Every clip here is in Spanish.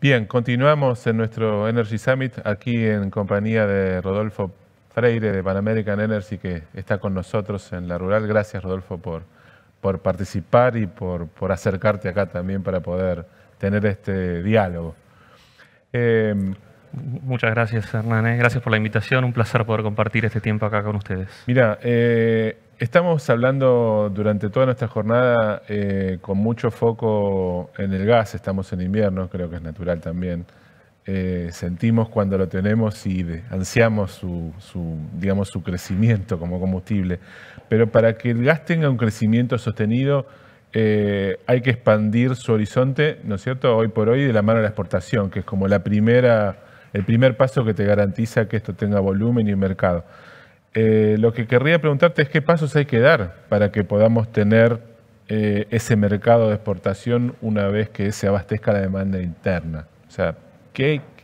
Bien, continuamos en nuestro Energy Summit aquí en compañía de Rodolfo Freire de Pan American Energy que está con nosotros en la rural. Gracias Rodolfo por, por participar y por, por acercarte acá también para poder tener este diálogo. Eh, Muchas gracias Hernán, ¿eh? gracias por la invitación, un placer poder compartir este tiempo acá con ustedes. Mira, eh, Estamos hablando durante toda nuestra jornada eh, con mucho foco en el gas, estamos en invierno, creo que es natural también. Eh, sentimos cuando lo tenemos y ansiamos su, digamos, su crecimiento como combustible. Pero para que el gas tenga un crecimiento sostenido, eh, hay que expandir su horizonte, ¿no es cierto?, hoy por hoy de la mano de la exportación, que es como la primera, el primer paso que te garantiza que esto tenga volumen y mercado. Eh, lo que querría preguntarte es qué pasos hay que dar para que podamos tener eh, ese mercado de exportación una vez que se abastezca la demanda interna. O sea,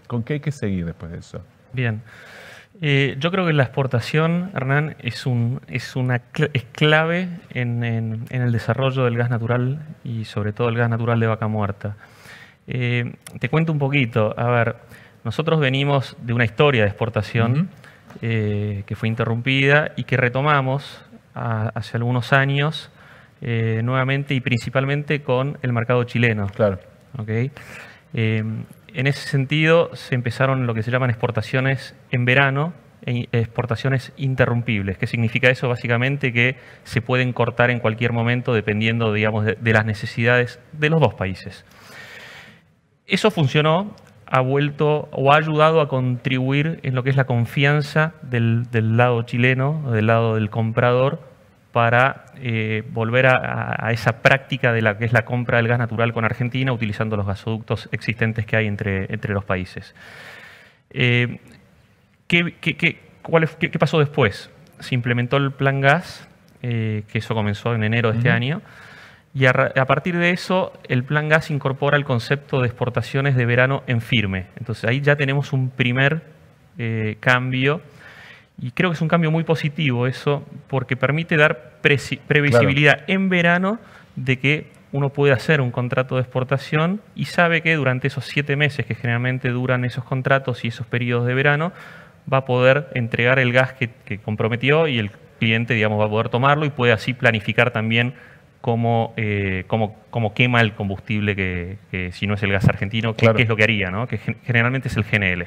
¿con qué hay que seguir después de eso? Bien. Eh, yo creo que la exportación, Hernán, es, un, es, una, es clave en, el desarrollo del gas natural y sobre todo el gas natural de vaca muerta. te cuento un poquito. A ver, nosotros venimos de una historia de exportación. Eh, que fue interrumpida y que retomamos hace algunos años eh, nuevamente y principalmente con el mercado chileno. Claro. Eh, en ese sentido se empezaron lo que se llaman exportaciones en verano, e exportaciones interrumpibles. ¿Qué significa eso? Básicamente que se pueden cortar en cualquier momento dependiendo, digamos, de las necesidades de los dos países. Eso funcionó ha vuelto o ha ayudado a contribuir en lo que es la confianza del, lado chileno, del lado del comprador, para eh, volver a, esa práctica de la que es la compra del gas natural con Argentina, utilizando los gasoductos existentes que hay entre, entre los países. Eh, ¿qué, pasó después? Se implementó el plan gas, eh, que eso comenzó en enero de este año, y a, partir de eso, el plan gas incorpora el concepto de exportaciones de verano en firme. Entonces ahí ya tenemos un primer eh, cambio y creo que es un cambio muy positivo eso porque permite dar previsibilidad en verano de que uno puede hacer un contrato de exportación y sabe que durante esos siete meses que generalmente duran esos contratos y esos periodos de verano va a poder entregar el gas que, que comprometió y el cliente digamos, va a poder tomarlo y puede así planificar también eh, cómo, quema el combustible que, si no es el gas argentino, qué, es lo que haría, ¿no? que generalmente es el GNL.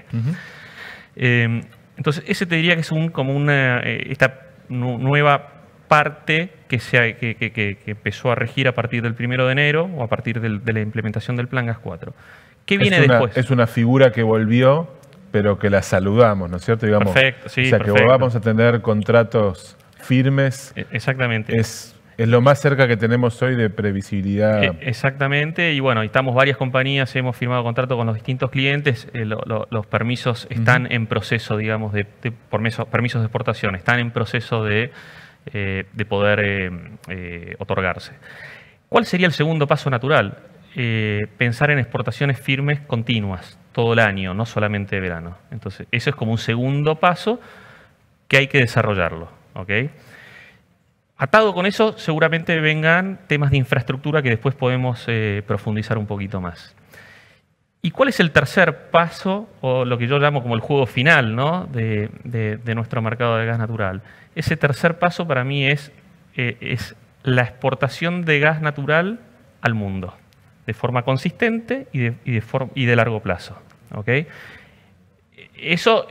Em, entonces, ese te diría que es un, como una, eh, esta nueva parte que, se, que, empezó a regir a partir del primero de enero o a partir de la implementación del Plan Gas 4. ¿Qué viene después? Es una figura que volvió, pero que la saludamos, ¿no es cierto? Digamos, perfecto, sí, O sea, que vamos a tener contratos firmes. E, exactamente. Es es lo más cerca que tenemos hoy de previsibilidad. E, exactamente, y bueno, estamos varias compañías, hemos firmado contrato con los distintos clientes, eh, los permisos están en proceso, digamos, de, permisos, de exportación, están en proceso de, eh, poder eh, otorgarse. ¿Cuál sería el segundo paso natural? pensar en exportaciones firmes continuas, todo el año, no solamente de verano. Entonces, eso es como un segundo paso que hay que desarrollarlo. ¿ok?, Atado con eso, seguramente vengan temas de infraestructura que después podemos eh, profundizar un poquito más. ¿Y cuál es el tercer paso, o lo que yo llamo como el juego final de, nuestro mercado de gas natural? Ese tercer paso para mí es, eh, la exportación de gas natural al mundo, de forma consistente y de, largo plazo. Eso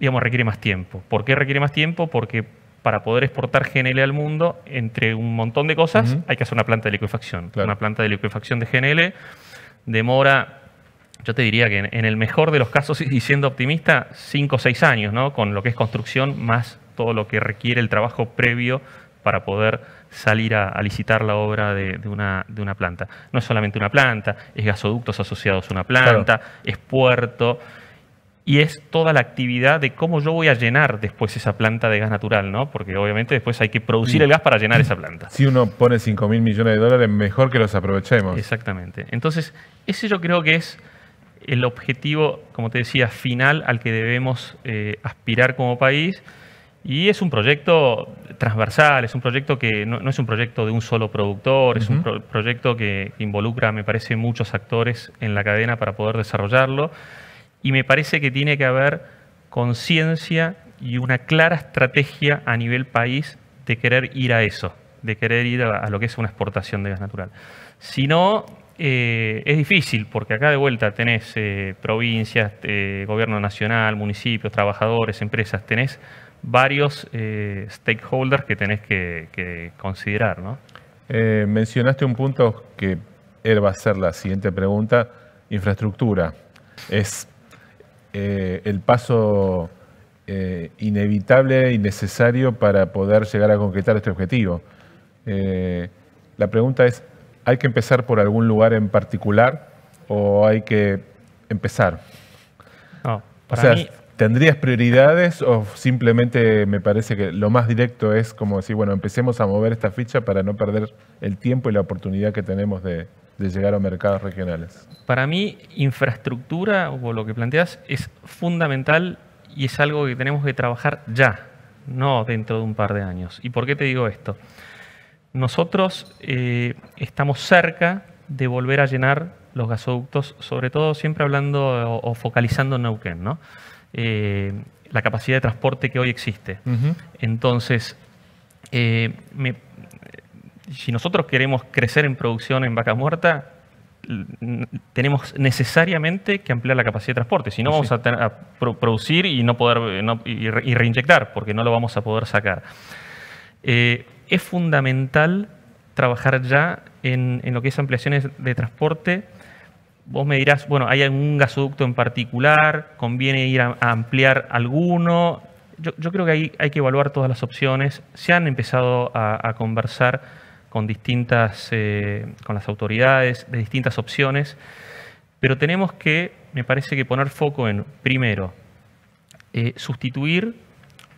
digamos, requiere más tiempo. ¿Por qué requiere más tiempo? Porque para poder exportar GNL al mundo, entre un montón de cosas, hay que hacer una planta de liquefacción. Una planta de liquefacción de GNL demora, yo te diría que en, el mejor de los casos, y siendo optimista, 5 o 6 años, ¿no? con lo que es construcción, más todo lo que requiere el trabajo previo para poder salir a, licitar la obra de, una, de, una, planta. No es solamente una planta, es gasoductos asociados a una planta, es puerto y es toda la actividad de cómo yo voy a llenar después esa planta de gas natural, ¿no? Porque obviamente después hay que producir el gas para llenar esa planta. Si uno pone 5 mil millones de dólares, mejor que los aprovechemos. Exactamente. Entonces, ese yo creo que es el objetivo, como te decía, final al que debemos eh, aspirar como país Y es un proyecto transversal, es un proyecto que no, es un proyecto de un solo productor, es un proyecto que involucra, me parece, muchos actores en la cadena para poder desarrollarlo. Y me parece que tiene que haber conciencia y una clara estrategia a nivel país de querer ir a eso, de querer ir a, lo que es una exportación de gas natural. Si no, eh, es difícil, porque acá de vuelta tenés eh, provincias, eh, gobierno nacional, municipios, trabajadores, empresas, tenés varios stakeholders que tenés que, considerar. ¿no? mencionaste un punto que él va a ser la siguiente pregunta, infraestructura. Es el paso inevitable y necesario para poder llegar a concretar este objetivo. la pregunta es, ¿Hay que empezar por algún lugar en particular o hay que empezar? No, o sea, ¿tendrías prioridades o simplemente me parece que lo más directo es como decir, bueno, empecemos a mover esta ficha para no perder el tiempo y la oportunidad que tenemos de, llegar a mercados regionales? Para mí, infraestructura, o lo que planteas, es fundamental y es algo que tenemos que trabajar ya, no dentro de un par de años. ¿Y por qué te digo esto? Nosotros eh, estamos cerca de volver a llenar los gasoductos, sobre todo siempre hablando o, focalizando en Neuquén, ¿no? Eh, la capacidad de transporte que hoy existe. Entonces, eh, si nosotros queremos crecer en producción en vaca muerta, tenemos necesariamente que ampliar la capacidad de transporte, si no vamos a, producir y no poder y, reinyectar, porque no lo vamos a poder sacar es fundamental trabajar ya en, lo que es ampliaciones de transporte. Vos me dirás, bueno, ¿hay algún gasoducto en particular? ¿Conviene ir a, ampliar alguno? Yo, creo que hay, hay, que evaluar todas las opciones. Se han empezado a, conversar con distintas, eh, con las autoridades de distintas opciones, pero tenemos que, me parece que poner foco en, primero, eh, sustituir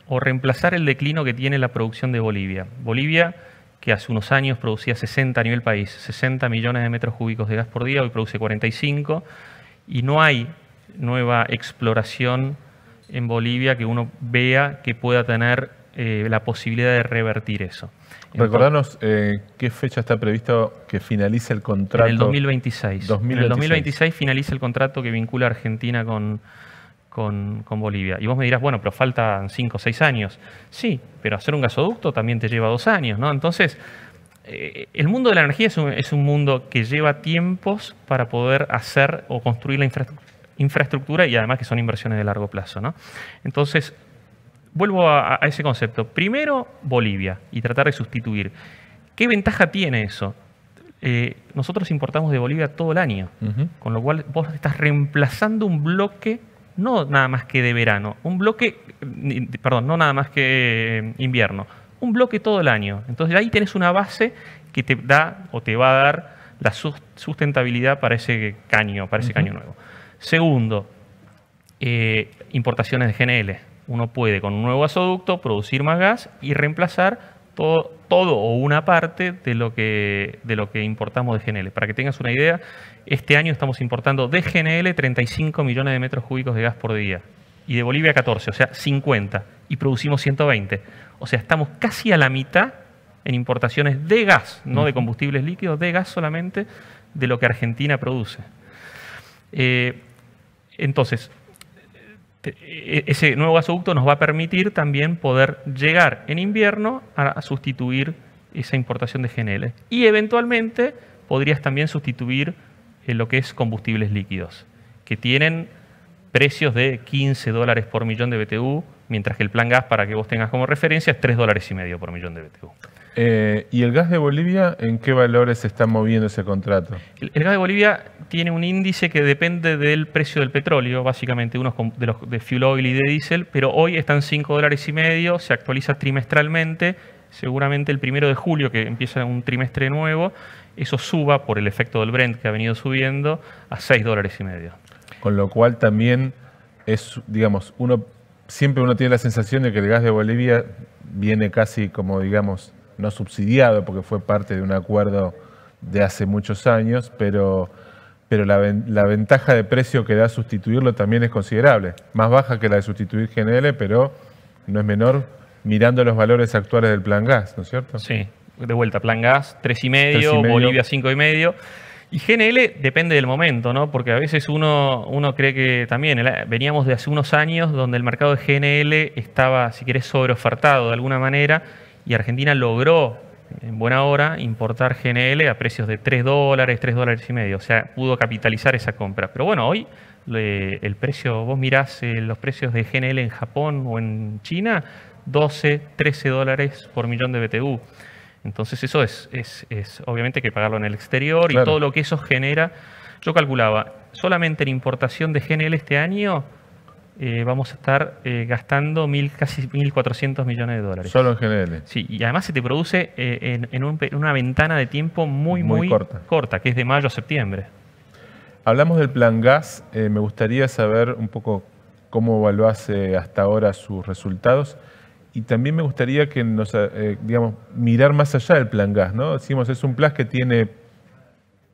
o reemplazar el declino que tiene la producción de Bolivia. Bolivia, que hace unos años producía 60 a nivel país, 60 millones de metros cúbicos de gas por día, hoy produce 45, y no hay nueva exploración en Bolivia que uno vea que pueda tener eh, la posibilidad de revertir eso. Recordanos eh, qué fecha está previsto que finalice el contrato. En el 2026. 2026. En el 2026 finaliza el contrato que vincula a Argentina con, con, Bolivia. Y vos me dirás, bueno, pero faltan 5 o 6 años. Sí, pero hacer un gasoducto también te lleva dos años, ¿no? Entonces, eh, el mundo de la energía es un, mundo que lleva tiempos para poder hacer o construir la infraestructura y además que son inversiones de largo plazo, ¿no? Entonces, vuelvo a, ese concepto. Primero, Bolivia y tratar de sustituir. ¿Qué ventaja tiene eso? Eh, nosotros importamos de Bolivia todo el año, con lo cual vos estás reemplazando un bloque no nada más que de verano, un bloque, perdón, no nada más que eh, invierno, un bloque todo el año. Entonces ahí tienes una base que te da o te va a dar la sustentabilidad para ese caño, para ese caño nuevo. Segundo, eh, importaciones de GNL. Uno puede con un nuevo gasoducto producir más gas y reemplazar todo, todo o una parte de lo, que, de lo que importamos de GNL. Para que tengas una idea, este año estamos importando de GNL 35 millones de metros cúbicos de gas por día y de Bolivia 14, o sea, 50, y producimos 120. O sea, estamos casi a la mitad en importaciones de gas, no de combustibles líquidos, de gas solamente, de lo que Argentina produce. Eh, entonces, ese nuevo gasoducto nos va a permitir también poder llegar en invierno a sustituir esa importación de GNL. Y eventualmente podrías también sustituir en lo que es combustibles líquidos, que tienen precios de 15 dólares por millón de BTU, mientras que el plan gas, para que vos tengas como referencia, es 3 dólares y medio por millón de BTU. Eh, ¿Y el gas de Bolivia en qué valores se está moviendo ese contrato? El, gas de Bolivia tiene un índice que depende del precio del petróleo, básicamente de los de fuel oil y de diésel, pero hoy están 5 dólares y medio, se actualiza trimestralmente, seguramente el primero de julio, que empieza un trimestre nuevo, eso suba por el efecto del Brent que ha venido subiendo a 6 dólares y medio. Con lo cual también es, digamos, uno siempre uno tiene la sensación de que el gas de Bolivia viene casi como, digamos, no subsidiado porque fue parte de un acuerdo de hace muchos años, pero, pero la, ventaja de precio que da sustituirlo también es considerable. Más baja que la de sustituir GNL, pero no es menor mirando los valores actuales del plan gas, ¿no es cierto? Sí, de vuelta, plan gas 3,5, Bolivia 5,5. Y GNL depende del momento, ¿no? Porque a veces uno, uno cree que también, veníamos de hace unos años donde el mercado de GNL estaba, si querés, sobreofertado de alguna manera y Argentina logró en buena hora importar GNL a precios de 3 dólares, 3 dólares y medio. O sea, pudo capitalizar esa compra. Pero bueno, hoy el precio, vos mirás eh, los precios de GNL en Japón o en China, 12, 13 dólares por millón de BTU. Entonces eso es, es, obviamente que pagarlo en el exterior y todo lo que eso genera. Yo calculaba, solamente en importación de GNL este año eh, vamos a estar eh, gastando mil, casi 1.400 millones de dólares. Solo en GNL. Sí, y además se te produce en, en, una ventana de tiempo muy, muy, corta. corta, que es de mayo a septiembre. Hablamos del plan gas. Eh, me gustaría saber un poco cómo evaluás hasta ahora sus resultados. Y también me gustaría que nos, eh, digamos, mirar más allá del plan gas, ¿no? Decimos, es un plan que tiene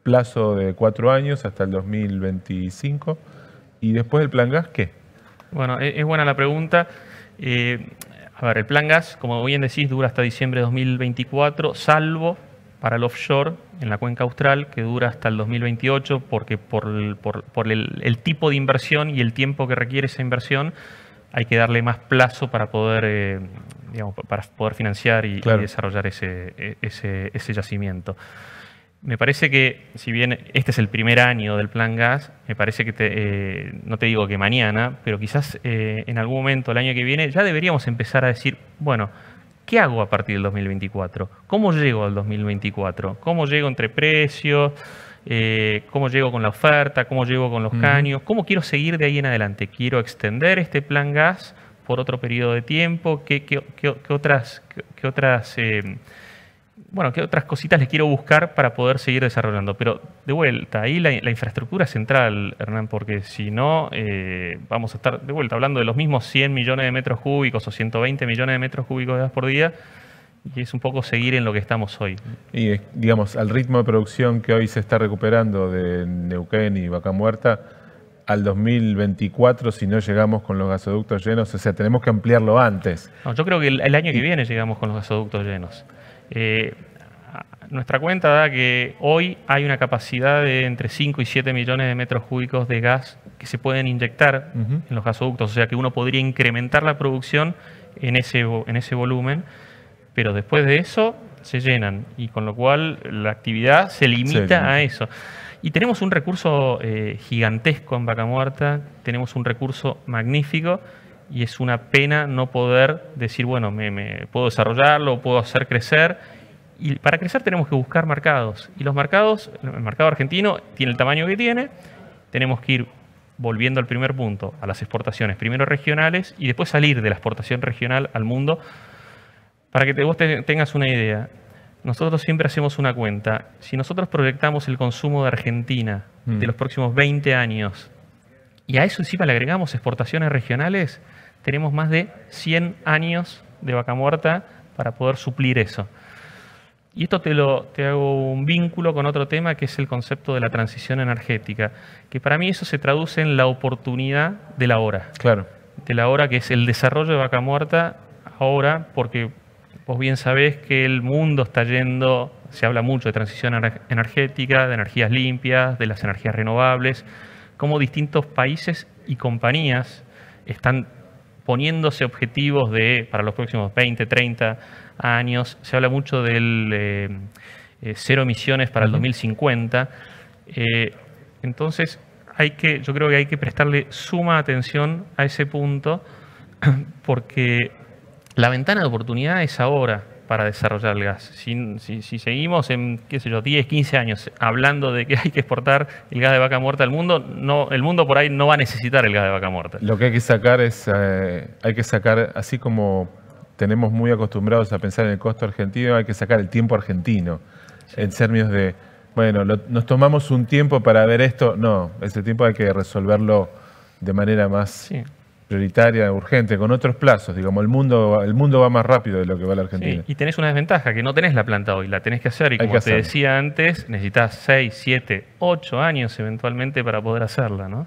plazo de cuatro años hasta el 2025. ¿Y después del plan gas qué? Bueno, e-, es buena la pregunta. Eh, a ver, el plan gas, como bien decís, dura hasta diciembre de 2024, salvo para el offshore en la cuenca austral, que dura hasta el 2028, porque por, el, tipo de inversión y el tiempo que requiere esa inversión, hay que darle más plazo para poder, eh, para poder financiar y, desarrollar ese, ese, yacimiento. Me parece que, si bien este es el primer año del plan gas, me parece que, eh, no te digo que mañana, pero quizás eh, en algún momento el año que viene ya deberíamos empezar a decir, bueno, ¿qué hago a partir del 2024? ¿Cómo llego al 2024? ¿Cómo llego entre precios? Eh, cómo llego con la oferta, cómo llego con los caños, cómo quiero seguir de ahí en adelante. Quiero extender este plan gas por otro periodo de tiempo, qué, otras, qué otras eh, bueno, qué otras cositas les quiero buscar para poder seguir desarrollando. Pero de vuelta, ahí la, infraestructura es central, Hernán, porque si no, eh, vamos a estar de vuelta hablando de los mismos 100 millones de metros cúbicos o 120 millones de metros cúbicos de gas por día y es un poco seguir en lo que estamos hoy. Y digamos, al ritmo de producción que hoy se está recuperando de Neuquén y Vaca Muerta, al 2024, si no llegamos con los gasoductos llenos, o sea, tenemos que ampliarlo antes. yo creo que el, año que viene llegamos con los gasoductos llenos. Eh, nuestra cuenta da que hoy hay una capacidad de entre 5 y 7 millones de metros cúbicos de gas que se pueden inyectar en los gasoductos, o sea que uno podría incrementar la producción en ese, en ese volumen pero después de eso se llenan y con lo cual la actividad se limita a eso. Y tenemos un recurso eh, gigantesco en Vaca Muerta, tenemos un recurso magnífico y es una pena no poder decir, bueno, me, puedo desarrollarlo, puedo hacer crecer. Y para crecer tenemos que buscar mercados. Y los mercados, el mercado argentino tiene el tamaño que tiene, tenemos que ir volviendo al primer punto, a las exportaciones, primero regionales y después salir de la exportación regional al mundo para que vos tengas una idea, nosotros siempre hacemos una cuenta. Si nosotros proyectamos el consumo de Argentina de mm. los próximos 20 años y a eso encima le agregamos exportaciones regionales, tenemos más de 100 años de vaca muerta para poder suplir eso. Y esto te, lo, te hago un vínculo con otro tema que es el concepto de la transición energética, que para mí eso se traduce en la oportunidad de la hora. Claro. De la hora que es el desarrollo de vaca muerta ahora, porque Vos bien sabés que el mundo está yendo, se habla mucho de transición energética, de energías limpias, de las energías renovables, cómo distintos países y compañías están poniéndose objetivos de, para los próximos 20, 30 años. Se habla mucho del eh, eh, cero emisiones para el 2050. Eh, entonces, hay que, yo creo que hay que prestarle suma atención a ese punto porque la ventana de oportunidad es ahora para desarrollar el gas. Si, seguimos en, qué sé yo, 10, 15 años hablando de que hay que exportar el gas de vaca muerta al mundo, no, el mundo por ahí no va a necesitar el gas de vaca muerta. Lo que hay que sacar es, eh, hay que sacar, así como tenemos muy acostumbrados a pensar en el costo argentino, hay que sacar el tiempo argentino. En términos de, bueno, nos tomamos un tiempo para ver esto, no, ese tiempo hay que resolverlo de manera más prioritaria, urgente, con otros plazos. Digamos, el mundo, el mundo va más rápido de lo que va la Argentina. y tenés una desventaja, que no tenés la planta hoy, la tenés que hacer. Y como te decía antes, necesitas 6, 7, 8 años eventualmente para poder hacerla, ¿no?